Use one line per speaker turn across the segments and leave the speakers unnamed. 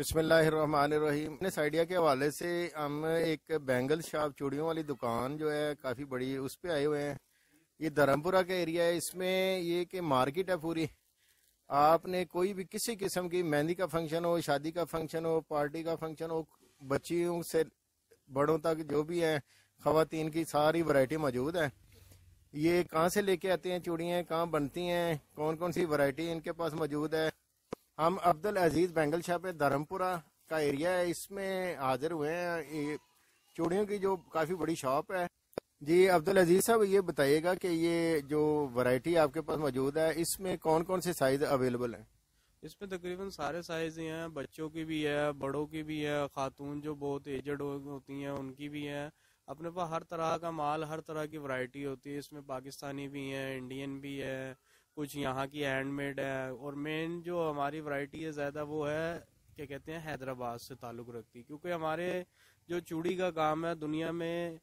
बिस्मिल्लाहिर्रहमानिर्रहीम। इस आइडिया के हवाले से हम एक बैंगल शॉप चूड़ियों वाली दुकान जो है, काफ़ी बड़ी उस पर आए हुए हैं। ये धर्मपुरा का एरिया है। इसमें ये कि मार्केट है पूरी। आपने कोई भी किसी किस्म की मेहंदी का फ़ंक्शन हो, शादी का फ़ंक्शन हो, पार्टी का फ़ंक्शन हो, बच्चियों से, बड़ों तक जो भी है खातन की सारी वैरायटी मौजूद है। ये कहाँ से लेके आते हैं चूड़ियाँ? कहाँ बनती हैं? कौन कौन सी वैरायटी इनके पास मौजूद है? हम अब्दुल अज़ीज़ बेंगल शाह पे धर्मपुरा का एरिया है, इसमें हाजिर हुए हैं। चूड़ियों की जो काफ़ी बड़ी शॉप है। जी, अब्दुल अज़ीज़ साहब, ये बताइएगा कि ये जो वैरायटी आपके पास मौजूद है, इसमें कौन कौन से साइज़ अवेलेबल हैं?
इसमें तकरीबन सारे साइज़ ही बच्चों की भी है, बड़ों की भी है, खातून जो बहुत एजड होती हैं, उनकी भी है। अपने पास हर तरह का माल, हर तरह की वैरायटी होती है। इसमें पाकिस्तानी भी है इंडियन भी है कुछ यहाँ की हैंडमेड है। और मेन जो हमारी वैरायटी है ज़्यादा वो है, क्या कहते हैं, हैदराबाद से ताल्लुक़ रखती क्योंकि हमारे जो चूड़ी का काम है, दुनिया में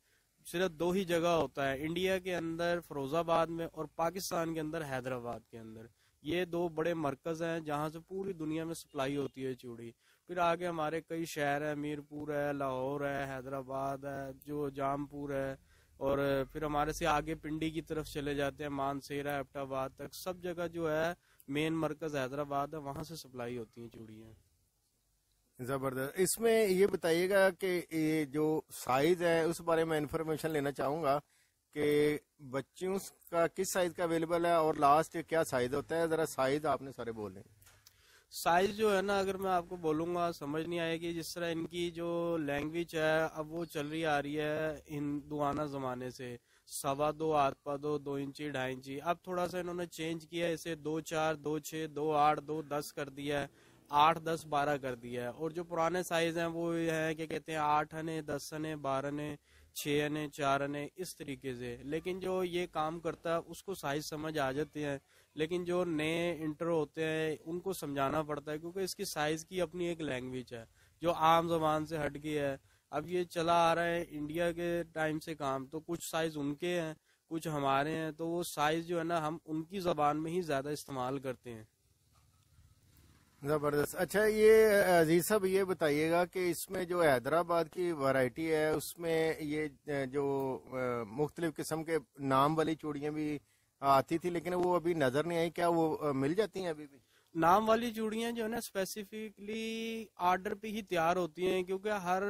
सिर्फ़ दो ही जगह होता है इंडिया के अंदर, फिरोजाबाद में और पाकिस्तान के अंदर, हैदराबाद के अंदर। ये दो बड़े मरकज हैं जहाँ से पूरी दुनिया में सप्लाई होती है चूड़ी। फिर आगे हमारे कई शहर है, मीरपुर है, लाहौर है, हैदराबाद है, जो जामपुर है और फिर हमारे से आगे पिंडी की तरफ़ चले जाते हैं, मानसेरा एपटाबाद तक। सब जगह जो है, मेन मरकज हैदराबाद है, वहाँ से सप्लाई होती है चूड़ियाँ।
ज़बरदस्त। इसमें ये बताइएगा कि ये जो साइज़ है, उस बारे में इंफॉर्मेशन लेना चाहूँगा कि बच्चों का किस साइज़ का अवेलेबल है और लास्ट क्या साइज़ होता है? जरा साइज़ आपने सारे बोले
साइज़ जो है ना, अगर मैं आपको बोलूँगा, समझ नहीं आएगी जिस तरह इनकी जो लैंग्वेज है, अब वो चल रही आ रही है हिंदुआना जमाने से। सवा दो आठ पा दो दो इंची, ढाई इंची। अब थोड़ा सा इन्होंने चेंज किया इसे दो चार, दो छः दो आठ, दो दस कर दिया है। आठ, दस, बारह कर दिया है। और जो पुराने साइज़ हैं, वो है, क्या कहते हैं, आठ अने दस अने बारह अने छः अने चार अने इस तरीके से। लेकिन जो ये काम करता है, उसको साइज़ समझ आ जाते हैं। लेकिन जो नए इंटर होते हैं, उनको समझाना पड़ता है क्योंकि इसकी साइज़ की अपनी एक लैंग्वेज है, जो आम जबान से हट गई है। अब ये चला आ रहा है इंडिया के टाइम से काम तो कुछ साइज़ उनके हैं, कुछ हमारे हैं तो वो साइज़ जो है ना, हम उनकी जबान में ही ज़्यादा इस्तेमाल करते हैं।
ज़बरदस्त। अच्छा ये, अज़ीज़ साहब, ये बताइएगा कि इसमें जो हैदराबाद की वैरायटी है, उसमें ये, जो मुख्तलिफ़ किस्म के नाम वाली चूड़ियाँ भी आती थी, लेकिन वो अभी नज़र नहीं आई। क्या वो मिल जाती है अभी भी?
नाम वाली चूड़ियाँ जो है ना स्पेसिफिकली ऑर्डर पे ही तैयार होती हैं, क्योंकि हर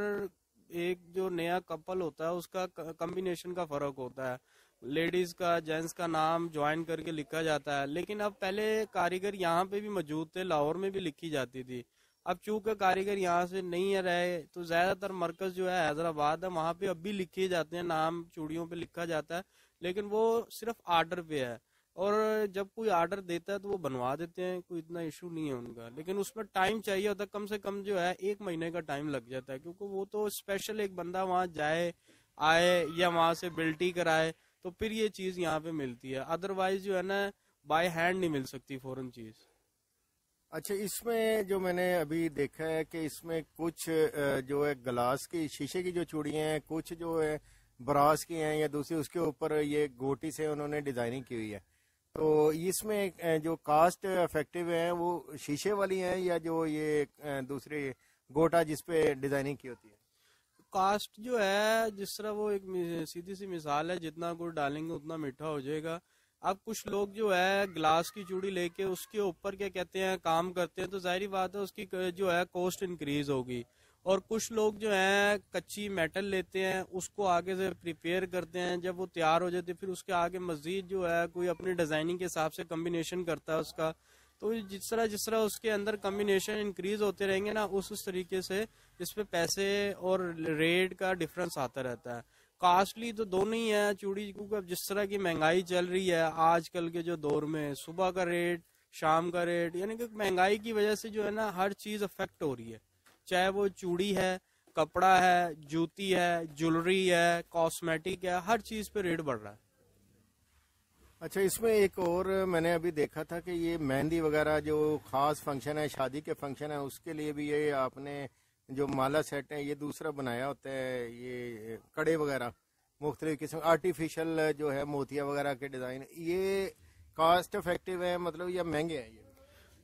एक जो नया कपल होता है, उसका कम्बिनेशन का फ़र्क होता है। लेडीज़ का जेंट्स का नाम ज्वाइन करके लिखा जाता है। लेकिन अब पहले कारीगर यहाँ पे भी मौजूद थे, लाहौर में भी लिखी जाती थी। अब चूँकि कारीगर यहाँ से नहीं रहे तो ज़्यादातर मरकज जो है हैदराबाद है, वहाँ पे अब भी लिखे जाते हैं, नाम चूड़ियों पे लिखा जाता है। लेकिन वो सिर्फ़ आर्डर पे है। और जब कोई आर्डर देता है तो वो बनवा देते हैं, कोई इतना इशू नहीं है उनका। लेकिन उसमें टाइम चाहिए होता कम से कम जो है, एक महीने का टाइम लग जाता है, क्योंकि वो तो स्पेशल एक बंदा वहाँ जाए, आए या वहाँ से बिल्टी कराए तो फिर ये चीज़ यहाँ पे मिलती है। अदरवाइज़ जो है ना बाय हैंड नहीं मिल सकती फॉरन चीज़।
अच्छा इसमें जो मैंने अभी देखा है कि इसमें कुछ जो है ग्लास की, शीशे की जो चूड़ियाँ हैं, कुछ जो है ब्रास की हैं या दूसरी, उसके ऊपर ये गोटी से उन्होंने डिज़ाइनिंग की हुई है। तो इसमें जो कास्ट इफ़ेक्टिव है, वो शीशे वाली है या जो ये दूसरे गोटा जिसपे डिज़ाइनिंग की होती है?
कास्ट जो है, जिस तरह वो एक सीधी सी मिसाल है, जितना गुड़ डालेंगे उतना मीठा हो जाएगा। अब कुछ लोग जो है, ग्लास की चूड़ी लेके उसके ऊपर क्या कहते हैं, काम करते हैं तो ज़ाहिर बात है, उसकी जो है कॉस्ट इंक्रीज होगी। और कुछ लोग जो है, कच्ची मेटल लेते हैं, उसको आगे से प्रिपेयर करते हैं। जब वो तैयार हो जाती है, फिर उसके आगे मजीद जो है, कोई अपनी डिज़ाइनिंग के हिसाब से कम्बिनेशन करता है उसका। तो जिस तरह जिस तरह उसके अंदर कम्बिनेशन इंक्रीज होते रहेंगे ना, उस उस तरीके से इस पैसे और रेट का डिफरेंस आता रहता है। कास्टली तो दोनों ही है चूड़ी, क्योंकि अब जिस तरह की महँगाई चल रही है, आजकल के जो दौर में, सुबह का रेट शाम का रेट यानी कि महँगाई की वजह से जो है ना, हर चीज़ अफेक्ट हो रही है। चाहे वो चूड़ी है, कपड़ा है, जूती है, ज्वेलरी है कॉस्मेटिक है, हर चीज़ पे रेट बढ़ रहा है।
अच्छा इसमें एक और मैंने अभी देखा था कि ये मेहंदी वगैरह जो खास फ़ंक्शन है, शादी के फ़ंक्शन है, उसके लिए भी ये आपने जो माला सेट है, ये दूसरा बनाया होता है, ये कड़े वगैरह मुख्तलिफ़ किस्म आर्टिफिशियल जो है, मोतिया वगैरह के डिज़ाइन ये कॉस्ट इफ़ेक्टिव है मतलब या महँगे हैं ये?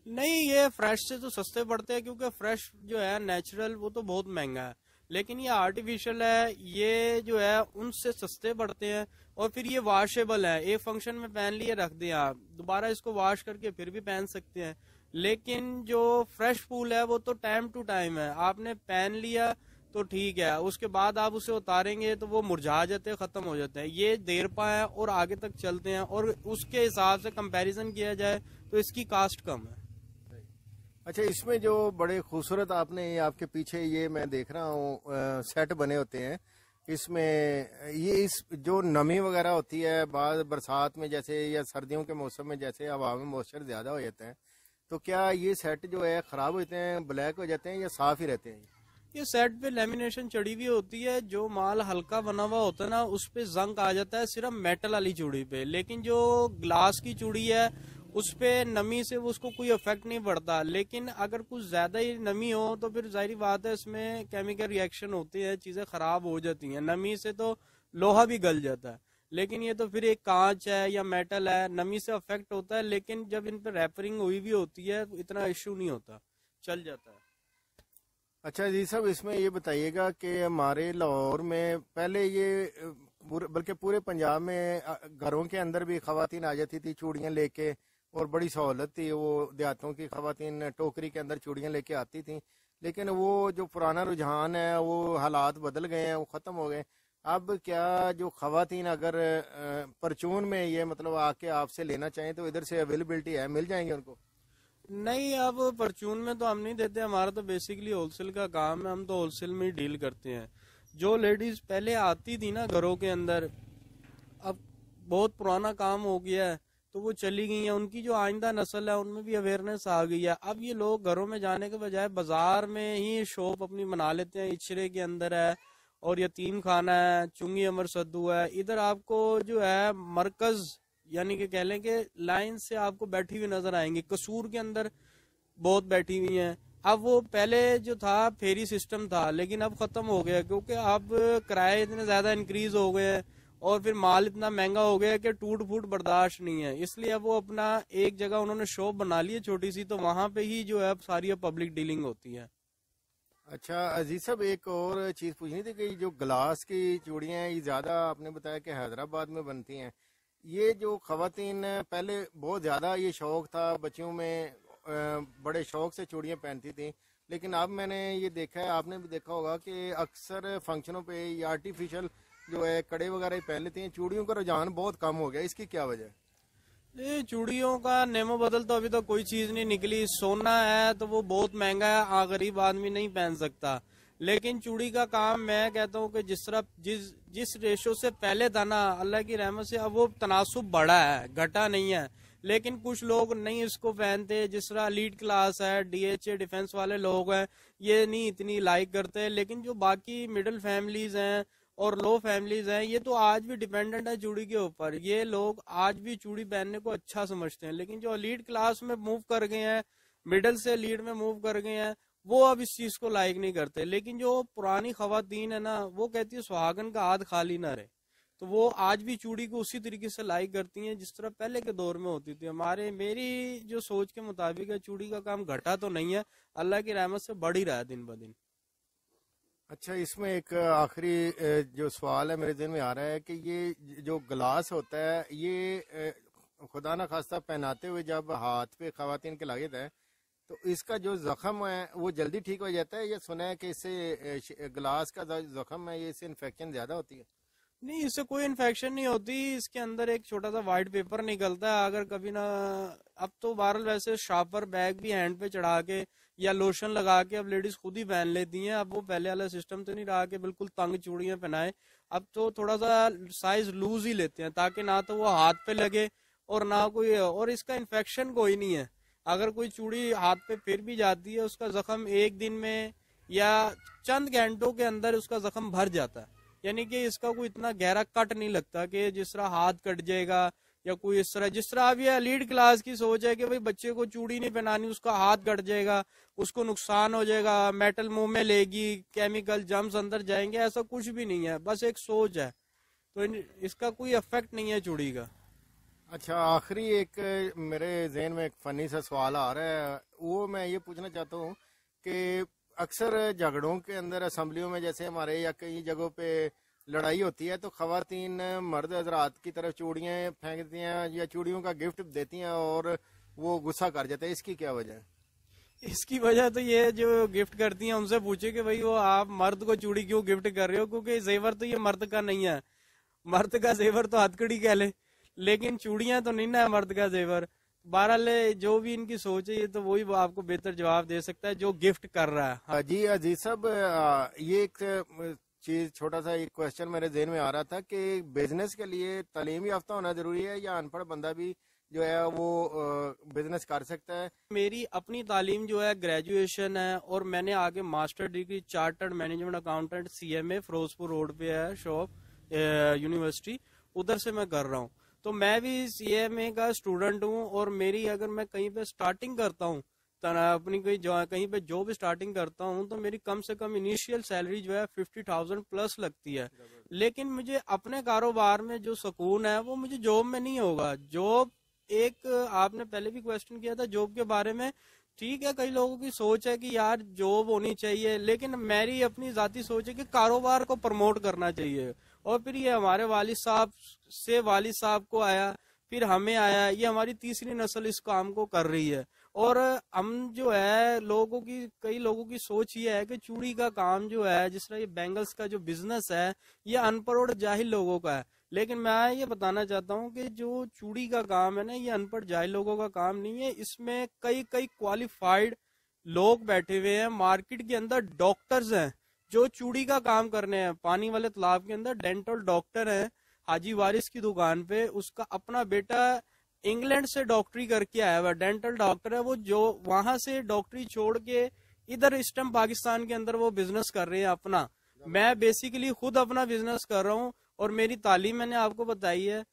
नहीं, ये फ्रेश से तो सस्ते पड़ते हैं क्योंकि फ्रेश जो है नेचुरल वो तो बहुत महँगा है। लेकिन ये आर्टिफिशियल है, ये जो है, उनसे सस्ते पड़ते हैं और फिर ये वॉशेबल है। एक फ़ंक्शन में पहन लिए, रख दिया। आप दोबारा इसको वॉश करके फिर भी पहन सकते हैं। लेकिन जो फ्रेश फूल है, वो तो टाइम टू टाइम है। आपने पहन लिया तो ठीक है। उसके बाद आप उसे उतारेंगे तो वो मुरझा जाते हैं, खत्म हो जाते हैं। ये देर पा है और आगे तक चलते हैं और उसके हिसाब से कंपैरिजन किया जाए तो इसकी कास्ट कम है।
अच्छा इसमें जो बड़े खूबसूरत आपने आपके पीछे ये मैं देख रहा हूँ सेट बने होते हैं। इसमें, ये इस जो नमी वगैरह होती है, बाद बरसात में जैसे या सर्दियों के मौसम में जैसे हवा में मॉइस्चर ज़्यादा हो जाते हैं तो क्या ये सेट जो है खराब होते हैं, ब्लैक हो जाते हैं या साफ़ ही रहते हैं?
ये सेट पे लेमिनेशन चढ़ी हुई होती है, जो माल हल्का बना हुआ होता है ना, उस पे जंग आ जाता है, सिर्फ़ मेटल वाली चूड़ी पे। लेकिन जो ग्लास की चूड़ी है उस पे नमी से उसको कोई इफ़ेक्ट नहीं पड़ता। लेकिन अगर कुछ ज़्यादा ही नमी हो तो फिर ज़ाहिर बात है, इसमें केमिकल रिएक्शन होती है, चीज़ें खराब हो जाती हैं। नमी से तो लोहा भी गल जाता है। लेकिन ये तो फिर एक कांच है या मेटल है, नमी से अफेक्ट होता है, लेकिन जब इन पर रैपरिंग हुई भी होती है, इतना इश्यू नहीं होता, चल जाता है।
अच्छा जी, साहब, इसमें ये बताइएगा कि हमारे लाहौर में पहले ये बल्कि पूरे पंजाब में घरों के अंदर भी खातन आ जाती थी चूड़ियाँ लेके और बड़ी सहूलत थी। वो देहातों की खातन टोकरी के अंदर चूड़ियाँ लेके आती थी। लेकिन वो जो पुराना रुझान है, वो हालात बदल गए हैं, वो ख़त्म हो गए अब क्या जो खातन अगर परचून में ये मतलब आके आपसे लेना चाहें तो इधर से अवेलेबिलिटी है, मिल जाएँगे उनको?
नहीं, अब परचून में तो हम नहीं देते। हमारा तो बेसिकली होलसेल का काम है। हम तो होलसेल में ही डील करते हैं। जो लेडीज़ पहले आती थी ना घरों के अंदर, अब बहुत पुराना काम हो गया है। तो वो चली गई है। उनकी जो आइंदा नस्ल है, उनमें भी अवेयरनेस आ गई है। अब ये लोग घरों में जाने के बजाय बाज़ार में ही शॉप अपनी मना लेते हैं। इचरे के अंदर है और यतीम खाना है, चुंगी अमर सद्दू है। इधर आपको जो है मरकज, यानी कि कह लें कि लाइन से आपको बैठी हुई नज़र आएँगी। कसूर के अंदर बहुत बैठी हुई हैं। अब वो पहले जो था, फेरी सिस्टम था, लेकिन अब खत्म हो गया क्योंकि अब किराए इतने ज़्यादा इंक्रीज हो गए हैं। और फिर माल इतना महँगा हो गया कि टूट फूट बर्दाश्त नहीं है। इसलिए अब वो अपना एक जगह उन्होंने शॉप बना ली है छोटी सी तो वहाँ पे ही जो है सारी पब्लिक डीलिंग होती है।
अच्छा अज़ीज़ साहब, एक और चीज़ पूछनी थी कि जो ग्लास की चूड़ियाँ ये ज़्यादा आपने बताया कि हैदराबाद में बनती हैं। ये जो खातन पहले बहुत ज़्यादा ये शौक था, बच्चियों में बड़े शौक से चूड़ियाँ पहनती थी, लेकिन अब मैंने ये देखा है, आपने भी देखा होगा कि अक्सर फंक्शनों पे ये आर्टिफिशियल जो है, कड़े वगैरह पहन लेती हैं। चूड़ियों का रुझान बहुत कम हो गया। इसकी क्या वजह
ये चूड़ियों का नेमो बदल तो अभी तो कोई चीज़ नहीं निकली। सोना है तो वो बहुत महँगा है गरीब आदमी नहीं पहन सकता। लेकिन चूड़ी का काम मैं कहता हूँ कि जिस तरह जिस जिस रेशो से पहले था ना, अल्लाह की रहमत से, अब वो तनासुब बढ़ा है, घटा नहीं है। लेकिन कुछ लोग नहीं इसको पहनते। जिस तरह लीड क्लास है डीएचए डिफेंस वाले लोग हैं, ये नहीं इतनी लाइक करते। लेकिन जो बाकी मिडिल फैमिलीज़ हैं और लो फैमिलीज़ हैं, ये तो आज भी डिपेंडेंट है चूड़ी के ऊपर। ये लोग आज भी चूड़ी पहनने को अच्छा समझते हैं, लेकिन जो लीड क्लास में मूव कर गए हैं मिडिल से लीड में मूव कर गए हैं, वो अब इस चीज़ को लाइक नहीं करते। लेकिन जो पुरानी खातन है ना, वो कहती है, सुहागन का हाथ खाली ना रहे। तो वो आज भी चूड़ी को उसी तरीके से लाइक करती हैं, जिस तरह पहले के दौर में होती थी। हमारे, मेरी जो सोच के मुताबिक है, चूड़ी का काम घटा तो नहीं है, अल्लाह की रहमत से बढ़ ही रहा है दिन ब दिन।
अच्छा इसमें एक आखिरी जो सवाल है, मेरे दिन में आ रहा है कि ये जो गिलास होता है, ये खुदा न खास्ता पहनाते हुए जब हाथ पे खातन के लगे थे तो इसका जो जख्म है, वो जल्दी ठीक हो जाता है? या सुना है कि इससे ग्लास का जख्म है, ये इससे इन्फेक्शन ज़्यादा होती है?
नहीं, इससे कोई इन्फेक्शन नहीं होती। इसके अंदर एक छोटा सा व्हाइट पेपर निकलता है। अगर कभी ना, अब तो बहरल वैसे शापर बैग भी हैंड पे चढ़ा के या लोशन लगा के अब लेडीज़ खुद ही पहन लेती हैं। अब वो पहले वाला सिस्टम तो नहीं रहा कि बिल्कुल तंग चूड़ियाँ पहनाए। अब तो थोड़ा सा साइज़ लूज ही लेते हैं, ताकि ना तो वो हाथ पे लगे और ना कोई, और इसका इन्फेक्शन कोई नहीं है। अगर कोई चूड़ी हाथ पे फिर भी जाती है, उसका जख्म एक दिन में या चंद घंटों के अंदर उसका जख्म भर जाता है। यानी कि इसका कोई इतना गहरा कट नहीं लगता कि जिस तरह हाथ कट जाएगा या कोई इस तरह, जिस तरह ये लीड क्लास की सोच है कि भाई बच्चे को चूड़ी नहीं पहनानी, उसका हाथ कट जाएगा, उसको नुकसान हो जाएगा मेटल मुँह में लेगी केमिकल जम्स अंदर जाएँगे, ऐसा कुछ भी नहीं है, बस एक सोच है। तो इसका कोई इफ़ेक्ट नहीं है चूड़ी का।
अच्छा आखिरी एक, मेरे जहन में एक फनी सा सवाल आ रहा है, वो मैं ये पूछना चाहता हूँ कि अक्सर झगड़ों के अंदर, असम्बलियों में जैसे हमारे या कई जगहों पे लड़ाई होती है तो खातन मर्द हजरात की तरफ़ चूड़ियाँ फेंक देती हैं या चूड़ियों का गिफ्ट देती हैं और वो गुस्सा कर जाते हैं? इसकी क्या वजह? है
इसकी वजह तो ये जो गिफ्ट करती हैं उनसे पूछे कि भाई वो आप मर्द को चूड़ी क्यों गिफ्ट कर रहे हो? क्योंकि जेवर तो ये मर्द का नहीं है। मर्द का जेवर तो हथकड़ी कह ले। लेकिन चूड़ियाँ तो नहीं ना है मर्द का जेवर। बहरहाल जो भी इनकी सोच है ये तो वही आपको बेहतर जवाब दे सकता है जो गिफ्ट कर रहा है।
हाँ। जी अज़ीज़ साहब ये एक चीज़ छोटा सा एक क्वेश्चन मेरे जहन में आ रहा था कि बिज़नेस के लिए तालीम याफ्ता होना ज़रूरी है या अनपढ़ बंदा भी जो है वो बिज़नेस कर सकता है?
मेरी अपनी तालीम जो है ग्रेजुएशन है और मैंने आगे master degree chartered management accountant CMA Ferozepur road पे है शॉप यूनिवर्सिटी उधर से मैं कर रहा हूँ। तो मैं भी सीएमए का स्टूडेंट हूँ और मेरी अगर मैं कहीं पे स्टार्टिंग करता हूँ अपनी कोई कहीं पे जो भी स्टार्टिंग करता हूँ तो मेरी कम से कम इनिशियल सैलरी जो है फिफ्टी थाउज़ेंड प्लस लगती है। लेकिन मुझे अपने कारोबार में जो सुकून है, वो मुझे जॉब में नहीं होगा। जॉब एक, आपने पहले भी क्वेश्चन किया था जॉब के बारे में। ठीक है, कई लोगों की सोच है कि यार जॉब होनी चाहिए, लेकिन मेरी अपनी जाती सोच है कि कारोबार को प्रमोट करना चाहिए। और फिर ये हमारे वालिद साहब से वालिद साहब को आया, फिर हमें आया, ये हमारी तीसरी नस्ल इस काम को कर रही है। और हम जो है लोगों की, कई लोगों की सोच ये है कि चूड़ी का काम जो है, जिस तरह ये बैंगल्स का जो बिज़नेस है, ये अनपढ़ और जाहिल लोगों का है। लेकिन मैं ये बताना चाहता हूँ कि जो चूड़ी का काम है ना, ये अनपढ़ जाहिल लोगों का काम नहीं है। इसमें कई कई क्वालिफाइड लोग बैठे हुए हैं। मार्केट के अंदर डॉक्टर्स हैं, जो चूड़ी का काम करने हैं। पानी वाले तालाब के अंदर डेंटल डॉक्टर है। हाजी वारिस की दुकान पे उसका अपना बेटा इंग्लैंड से डॉक्टरी करके आया हुआ, डेंटल डॉक्टर है वो, जो वहाँ से डॉक्टरी छोड़ के इधर इस टाइम पाकिस्तान के अंदर वो बिज़नेस कर रहे हैं अपना। मैं बेसिकली खुद अपना बिज़नेस कर रहा हूँ और मेरी तालीम मैंने आपको बताई है।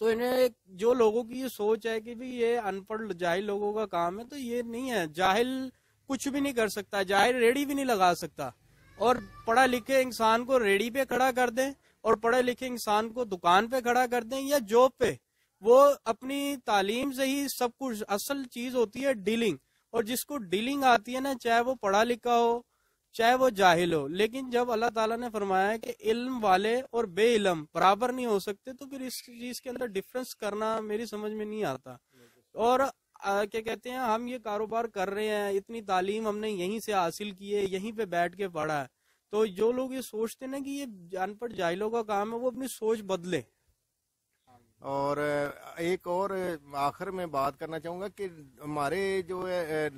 तो इन्हें जो लोगों की ये सोच है कि भाई ये अनपढ़, जाहिल लोगों का काम है तो ये नहीं है। जाहिल कुछ भी नहीं कर सकता, जाहिल रेडी भी नहीं लगा सकता। और पढ़ा लिखे इंसान को रेडी पे खड़ा कर दें और पढ़े लिखे इंसान को दुकान पे खड़ा कर दें या जॉब पे। वो अपनी तालीम से ही सब कुछ असल चीज़ होती है डीलिंग। और जिसको डीलिंग आती है ना चाहे वो पढ़ा लिखा हो चाहे वो जाहिल हो लेकिन जब अल्लाह ताला ने फरमाया कि इल्म वाले और बे इल्म बराबर नहीं हो सकते तो फिर इस चीज़ के अंदर डिफरेंस करना मेरी समझ में नहीं आता। और आ, क्या कहते हैं हम ये कारोबार कर रहे हैं इतनी तालीम हमने यहीं से हासिल की है यहीं पे बैठ के पढ़ा है। तो जो लोग ये सोचते ना कि ये अनपढ़ जाहिलों का काम है वो अपनी सोच बदले।
और एक और आखिर में बात करना चाहूँगा कि हमारे जो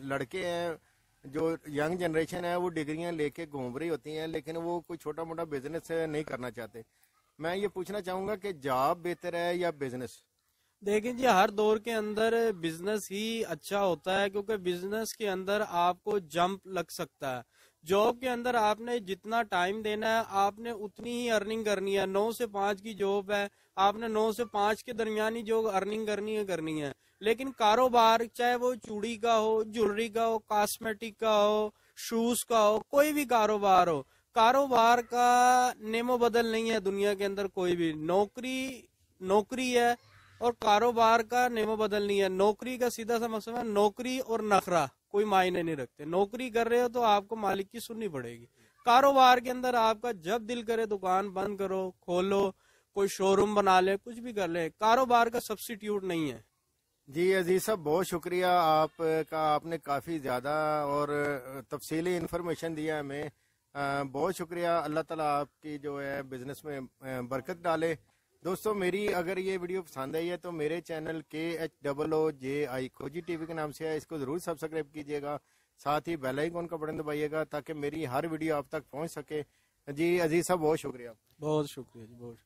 लड़के हैं, जो यंग जनरेशन है, वो डिग्रियाँ लेके घूम रही होती हैं, लेकिन वो कोई छोटा मोटा बिज़नेस नहीं करना चाहते। मैं ये पूछना चाहूँगा कि जॉब बेहतर है या बिज़नेस?
देखिए जी, हर दौर के अंदर बिज़नेस ही अच्छा होता है, क्योंकि बिज़नेस के अंदर आपको जंप लग सकता है। जॉब के अंदर आपने जितना टाइम देना है, आपने उतनी ही अर्निंग करनी है। नौ से पाँच की जॉब है, आपने नौ से पाँच के दरमियान ही जो अर्निंग करनी है करनी है। लेकिन कारोबार, चाहे वो चूड़ी का हो ज्वेलरी का हो कॉस्मेटिक का हो शूज़ का हो, कोई भी कारोबार हो, कारोबार का नेमो बदल नहीं है दुनिया के अंदर कोई भी। नौकरी नौकरी है और कारोबार का नेमो बदल नहीं है। नौकरी का सीधा सा मकसद है नौकरी और नखरा, कोई मायने नहीं रखते। नौकरी कर रहे हो तो आपको मालिक की सुननी पड़ेगी। कारोबार के अंदर आपका जब दिल करे दुकान बंद करो, खोलो, कोई शोरूम बना ले, कुछ भी कर ले, कारोबार का सब्सिट्यूट नहीं है।
जी अज़ीज़ साहब, बहुत शुक्रिया आपका, आपने काफ़ी ज़्यादा और तफसीली इन्फॉर्मेशन दिया हमें। बहुत शुक्रिया। अल्लाह ताला आपकी जो है बिज़नेस में बरकत डाले। दोस्तों, मेरी अगर ये वीडियो पसंद आई है तो मेरे चैनल के एच डबल ओ जे आई खोजी टीवी के नाम से है। इसको ज़रूर सब्सक्राइब कीजिएगा, साथ ही बेल आइकन का बटन दबाइएगा ताकि मेरी हर वीडियो आप तक पहुँच सके। जी, अज़ीज़ साहब, बहुत शुक्रिया।
बहुत शुक्रिया जी, बहुत